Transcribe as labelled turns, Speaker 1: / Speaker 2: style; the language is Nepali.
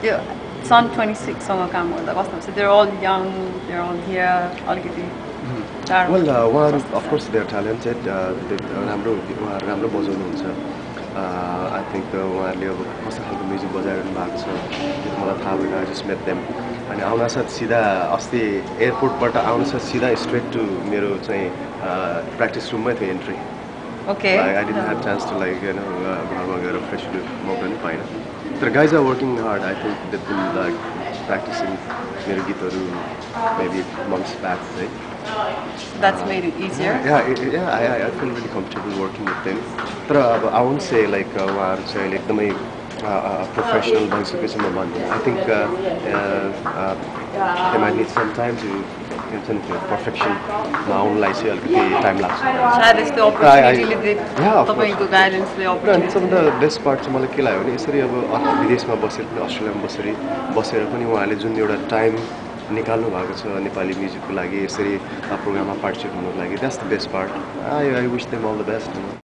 Speaker 1: यो सन् ट्वेन्टी सिक्ससँग काम गर्दा कस्तो हुन्छ they're all young they're all here अलिकति
Speaker 2: वेल उहाँहरू अफकोर्स देयर ट्यालेन्टेड राम्रो उहाँहरू राम्रो बजाउनुहुन्छ आई थिङ्क उहाँहरूले अब कस्तो खालको म्युजिक बजाइरहनु भएको छ त्यो मलाई थाहा भएन जस्ट मेट देम अनि आउनसाथ सिधा अस्ति एयरपोर्टबाट आउनसाथ सिधा स्ट्रेट टु मेरो चाहिँ प्र्याक्टिस रुममै थियो Entry
Speaker 1: okay
Speaker 2: I didn't have chance to like होइन घरमा गएर फ्रेस हुनु मौका पनि पाइनँ तर guys are working hard I think they been like practicing मेरो गीतहरू मेबी मन्थ्स ब्याक है
Speaker 1: that's made it easier
Speaker 2: Yeah, it- yeah, I, I- I feel really comfortable working with them. तर अब I won't say like uh, उहाँहरू चाहिँ अहिले एकदमै प्रोफेसनल भइसकेछ म भन्दिनँ I think they might need some time to हुन्छ नि त्यो पर्फेक्सनमा आउनुलाई चाहिँ अलिकति टाइम लाग्छ सबभन्दा बेस्ट पार्ट चाहिँ मलाई के लाग्यो भने यसरी अब विदेशमा बसेर पनि अस्ट्रेलियामा बसेर बसेर पनि उहाँहरूले जुन एउटा टाइम निकाल्नु भएको छ नेपाली म्युजिकको लागि यसरी प्रोग्राममा पार्टिसिपेट हुनुको लागि. That's the best part I I wish them all the best